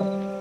嗯。